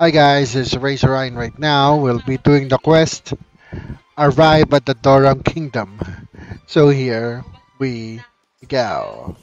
Hi guys, it's Razor Ryan right now. We'll be doing the quest Arrive at the Doram Kingdom. So here we go.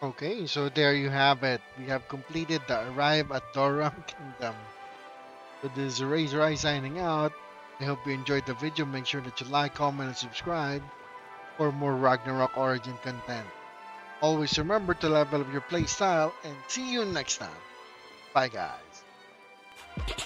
Okay, so there you have it. We have completed the arrive at Doram Kingdom. So this is Eraser Eye signing out. I hope you enjoyed the video. Make sure that you like, comment, and subscribe for more Ragnarok Origin content. Always remember to level up your playstyle and see you next time. Bye guys.